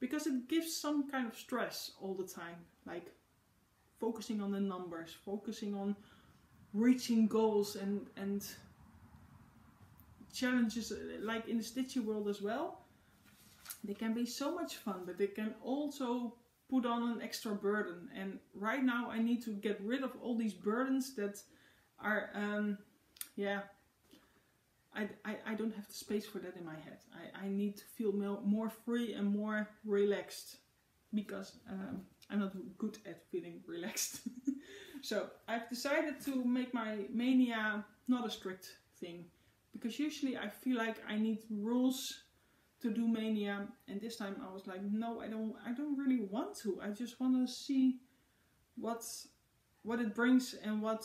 [SPEAKER 1] because it gives some kind of stress all the time like focusing on the numbers, focusing on reaching goals and and challenges like in the stitchy world as well. They can be so much fun, but they can also put on an extra burden. And right now I need to get rid of all these burdens that are, um, yeah, I, I, I, don't have the space for that in my head. I, I need to feel more free and more relaxed because um, I'm not good at feeling relaxed. so I've decided to make my mania not a strict thing because usually I feel like I need rules to do mania and this time I was like no I don't I don't really want to I just want to see what what it brings and what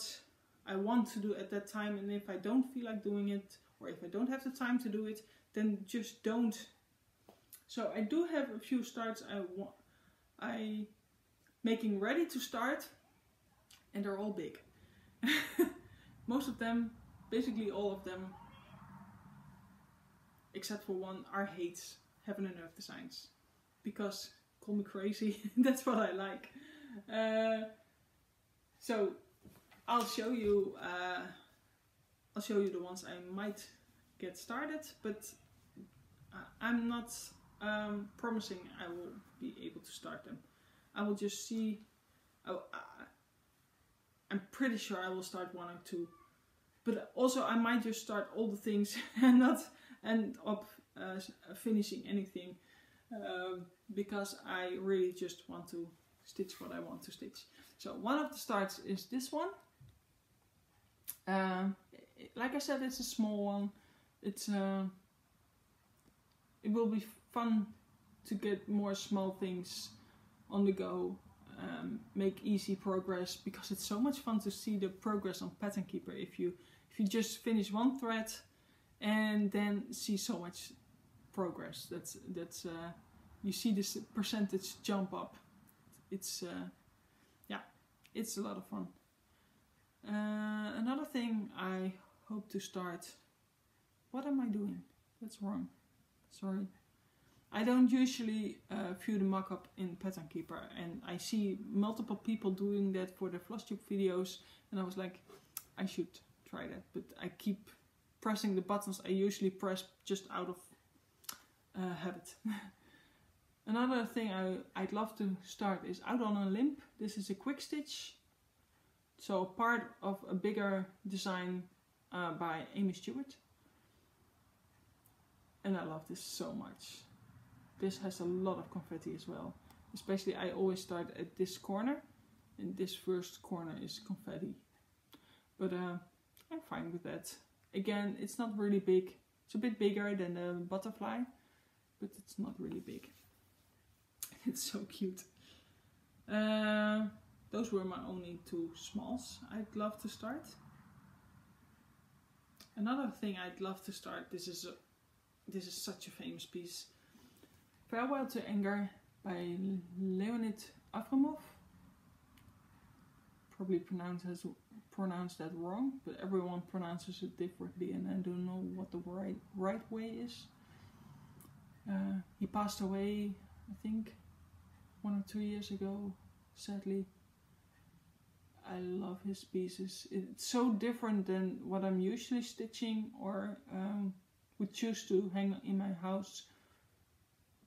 [SPEAKER 1] I want to do at that time and if I don't feel like doing it or if I don't have the time to do it then just don't so I do have a few starts I want I making ready to start and they're all big. Most of them, basically all of them, except for one, are HAEDs Heaven and Earth designs. Because, call me crazy, that's what I like. Uh, so, I'll show you, uh, I'll show you the ones I might get started, but I'm not um, promising I will be able to start them. I will just see. Oh, I, I'm pretty sure I will start one or two. But also I might just start all the things and not end up uh, finishing anything uh, because I really just want to stitch what I want to stitch. So one of the starts is this one. Uh, like I said, it's a small one. It's uh, it will be fun to get more small things on the go, um, make easy progress because it's so much fun to see the progress on Pattern Keeper if you if you just finish one thread and then see so much progress. That's that's uh, you see this percentage jump up. It's uh, yeah, it's a lot of fun. Uh, another thing I hope to start. What am I doing? That's wrong. Sorry. I don't usually uh, view the mockup in Pattern Keeper and I see multiple people doing that for the FlossTube videos and I was like, I should try that. But I keep pressing the buttons I usually press just out of uh, habit. Another thing I, I'd love to start is Out on a Limb. This is a quick stitch. So part of a bigger design uh, by Amy Stewart. And I love this so much. This has a lot of confetti as well. Especially I always start at this corner. And this first corner is confetti. But uh, I'm fine with that. Again, it's not really big. It's a bit bigger than the butterfly. But it's not really big. it's so cute. Uh, those were my only two smalls I'd love to start. Another thing I'd love to start, this is a, this is such a famous piece. Farewell to Anger by Leonid Afremov. Probably pronounced as pronounced that wrong, but everyone pronounces it differently and I don't know what the right right way is. Uh, he passed away, I think, one or two years ago, sadly. I love his pieces. It's so different than what I'm usually stitching or um, would choose to hang in my house.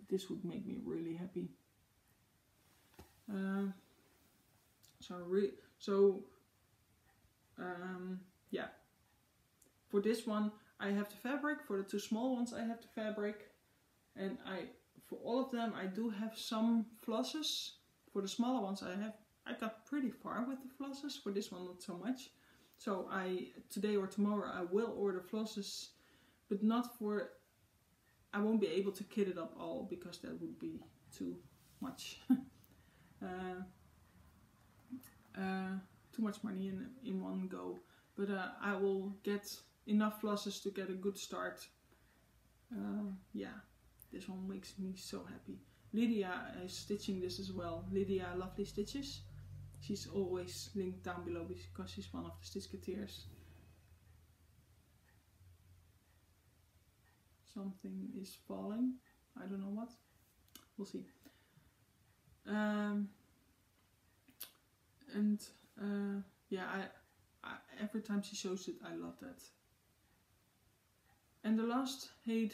[SPEAKER 1] This would make me really happy. Uh, so re so um, yeah. For this one I have the fabric. For the two small ones I have the fabric, and I for all of them I do have some flosses. For the smaller ones I have I got pretty far with the flosses, for this one not so much. So I today or tomorrow I will order flosses, but not for, I won't be able to kit it up all because that would be too much. uh, uh, too much money in, in one go. But uh, I will get enough flosses to get a good start. Uh, yeah, this one makes me so happy. Lydia is stitching this as well. Lydia Lovely Stitches. She's always linked down below because she's one of the Stitchketeers. Something is falling. I don't know what. We'll see. Um, and uh, yeah, I, I, every time she shows it, I love that. And the last HAED,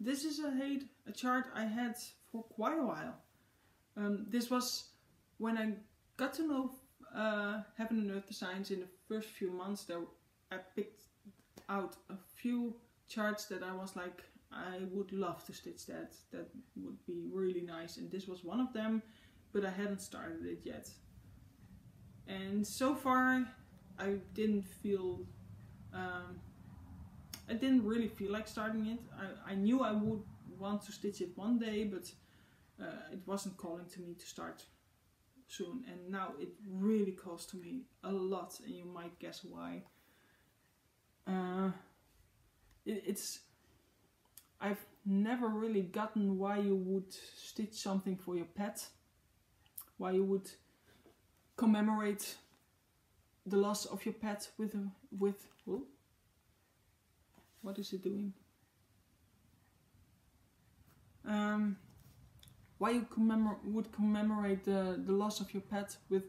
[SPEAKER 1] this is a HAED, a chart I had for quite a while. Um, this was when I got to know uh, Heaven and Earth Designs in the first few months. There, I picked out a few charts that I was like, I would love to stitch that. That would be really nice. And this was one of them, but I hadn't started it yet. And so far, I didn't feel, um, I didn't really feel like starting it. I, I knew I would want to stitch it one day, but uh, it wasn't calling to me to start soon and now it really to me a lot and you might guess why. Uh, it, it's I've never really gotten why you would stitch something for your pet, why you would commemorate the loss of your pet with a, with what is it doing? Um, why you commemor would commemorate the, the loss of your pet with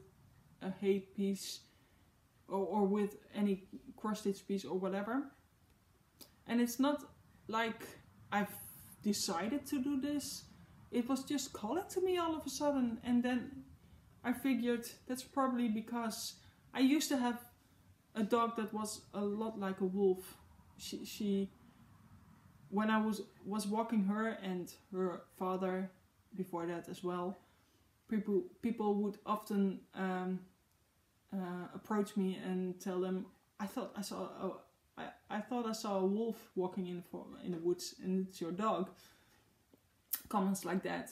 [SPEAKER 1] a HAED piece or, or with any cross stitch piece or whatever. And it's not like I've decided to do this. It was just calling to me all of a sudden and then I figured that's probably because I used to have a dog that was a lot like a wolf. She, she when I was was walking her and her father before that as well, people people would often um, uh, approach me and tell them, "I thought I saw a, I, I thought I saw a wolf walking in the in the woods, and it's your dog." Comments like that,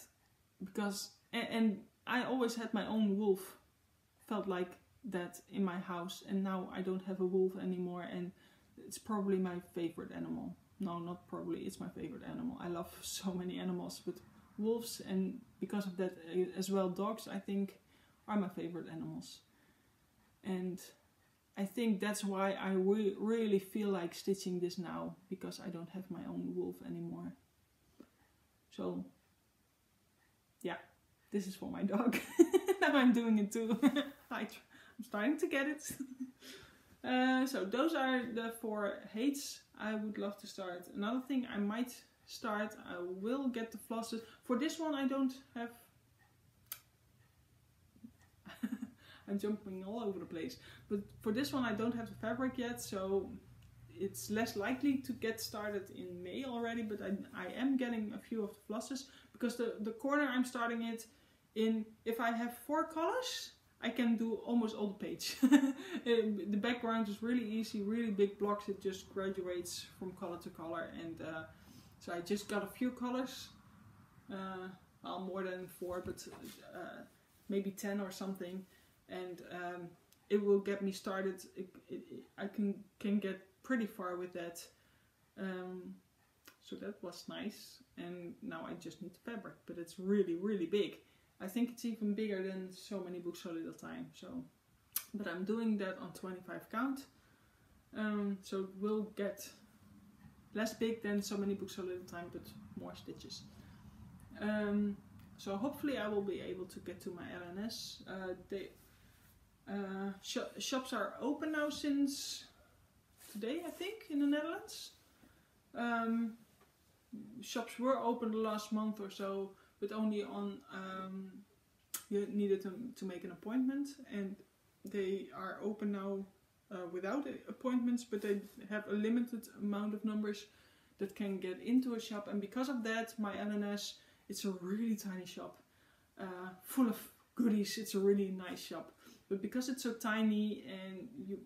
[SPEAKER 1] because and, and I always had my own wolf, felt like that in my house, and now I don't have a wolf anymore, and it's probably my favorite animal. No, not probably. It's my favorite animal. I love so many animals, but wolves and because of that uh, as well dogs I think are my favorite animals. And I think that's why I re really feel like stitching this now because I don't have my own wolf anymore. So yeah, this is for my dog. now I'm doing it too. I I'm starting to get it. uh, so those are the four HAEDs I would love to start. Another thing I might start, I will get the flosses. For this one I don't have... I'm jumping all over the place. But for this one I don't have the fabric yet, so it's less likely to get started in May already, but I, I am getting a few of the flosses because the, the corner I'm starting it in, if I have four colors, I can do almost all the page. the background is really easy, really big blocks, it just graduates from color to color and uh, so I just got a few colors, uh, well more than four but uh, maybe 10 or something and um, it will get me started, it, it, I can, can get pretty far with that. Um, so that was nice and now I just need the fabric but it's really really big. I think it's even bigger than so many books so the time. So, but I'm doing that on 25 count. Um, so it will get less big than so many books so little time, but more stitches. Um, so hopefully I will be able to get to my LNS. Uh, they, uh, sh shops are open now since today, I think, in the Netherlands. Um, shops were open the last month or so but only on um, you needed to, to make an appointment and they are open now uh, without appointments but they have a limited amount of numbers that can get into a shop. And because of that my LNS it's a really tiny shop. Uh, full of goodies it's a really nice shop. But because it's so tiny and you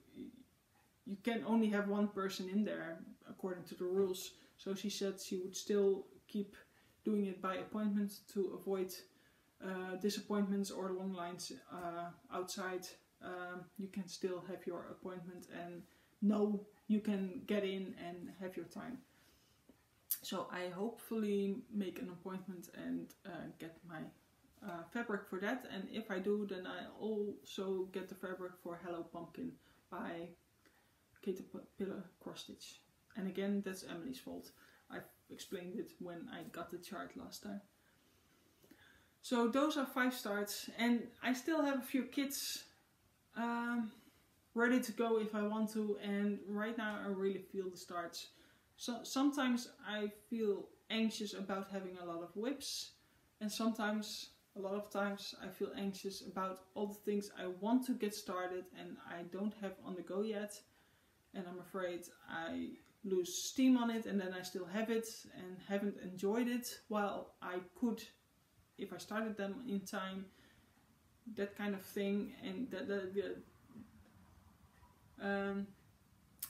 [SPEAKER 1] you can only have one person in there according to the rules. So she said she would still keep doing it by appointment to avoid uh, disappointments or long lines uh, outside. Um, you can still have your appointment and know you can get in and have your time. So I hopefully make an appointment and uh, get my uh, fabric for that. And if I do, then I also get the fabric for Hello Pumpkin by Caterpillar Cross Stitch. And again, that's Emily's fault I explained it when I got the chart last time. So those are five starts and I still have a few kits um, ready to go if I want to and right now I really feel the starts. So sometimes I feel anxious about having a lot of WIPs and sometimes a lot of times I feel anxious about all the things I want to get started and I don't have on the go yet and I'm afraid I lose steam on it and then I still have it and haven't enjoyed it while I could if I started them in time that kind of thing and that, that, um,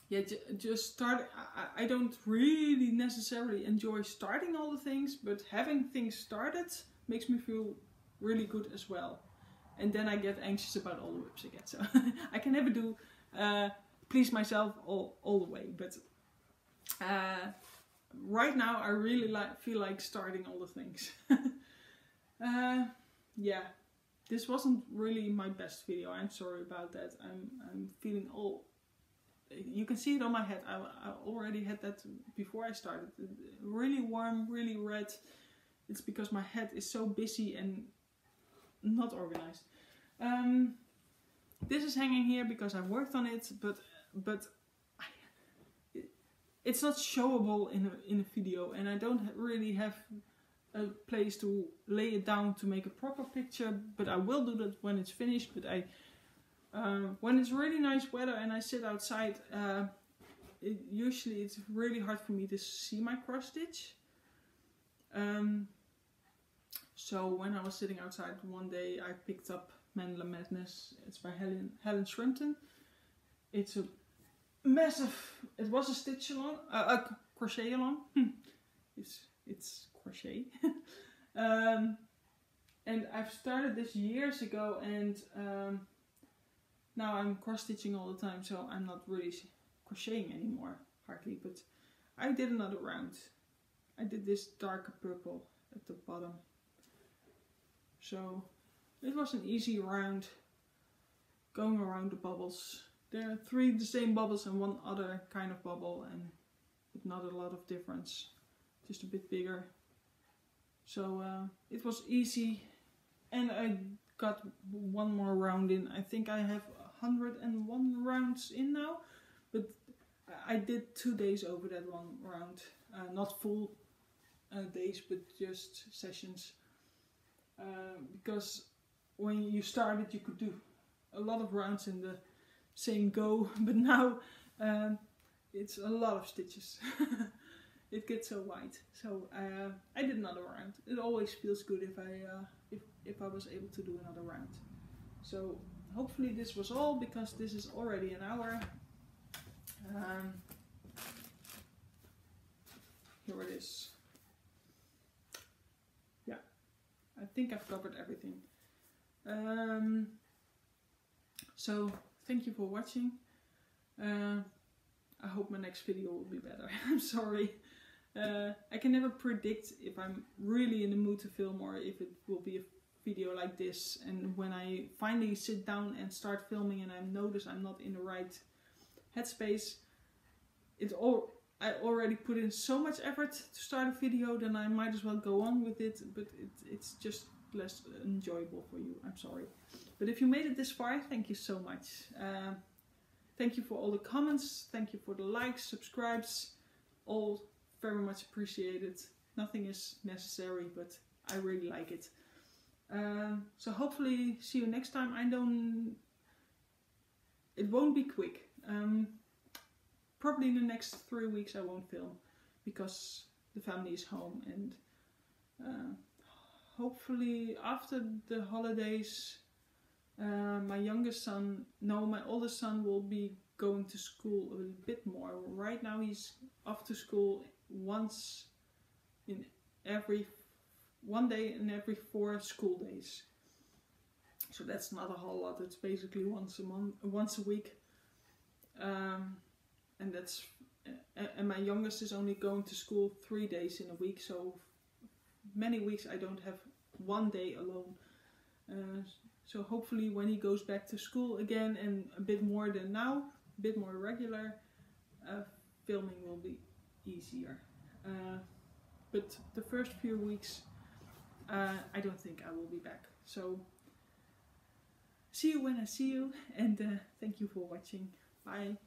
[SPEAKER 1] yeah just start I, I don't really necessarily enjoy starting all the things but having things started makes me feel really good as well and then I get anxious about all the WIPs again so I can never do uh, please myself all, all the way but uh, right now I really like feel like starting all the things. uh, yeah, this wasn't really my best video. I'm sorry about that. I'm I'm feeling all. You can see it on my head. I, I already had that before I started. Really warm, really red. It's because my head is so busy and not organized. Um, this is hanging here because I worked on it, but but it's not showable in a, in a video and I don't really have a place to lay it down to make a proper picture but I will do that when it's finished but I Um, when it's really nice weather and I sit outside, uh, it, usually it's really hard for me to see my cross stitch. Um, so when I was sitting outside one day, I picked up Mandala Madness. It's by Helen Helen Shrimpton. It's a massive. It was a stitch along, uh, a crochet along. it's it's crochet. um, and I've started this years ago, and um, now I'm cross stitching all the time, so I'm not really crocheting anymore, hardly. But I did another round. I did this darker purple at the bottom. So it was an easy round going around the bubbles. There are three the same bubbles and one other kind of bubble and not a lot of difference, just a bit bigger. So uh, it was easy and I got one more round in. I think I have 101 rounds in now, but I did two days over that one round. Uh, not full uh, days, but just sessions. Uh, because when you started, you could do a lot of rounds in the same go, but now um, it's a lot of stitches. it gets so wide. So uh, I did another round. It always feels good if I uh, if if I was able to do another round. So hopefully this was all because this is already an hour. Um, here it is. Yeah, I think I've covered everything. Um, so thank you for watching. Uh, I hope my next video will be better. I'm sorry. Uh, I can never predict if I'm really in the mood to film or if it will be a video like this. And when I finally sit down and start filming and I notice I'm not in the right headspace, it's all I already put in so much effort to start a video, then I might as well go on with it. But it, it's just less enjoyable for you. I'm sorry. But if you made it this far, thank you so much. Uh, thank you for all the comments. Thank you for the likes, subscribes. All very much appreciated. Nothing is necessary, but I really like it. Uh, so hopefully see you next time. I don't... It won't be quick. Um, probably in the next three weeks I won't film because the family is home and uh, hopefully after the holidays uh, my youngest son, no, my oldest son will be going to school a bit more. Right now he's off to school once in every one day in every four school days. So that's not a whole lot. It's basically once a month, once a week, um, and that's and my youngest is only going to school three days in a week. So many weeks I don't have one day alone. Uh, so hopefully when he goes back to school again and a bit more than now, a bit more regular, uh, filming will be easier. Uh, but the first few weeks, uh, I don't think I will be back. So see you when I see you and uh, thank you for watching. Bye.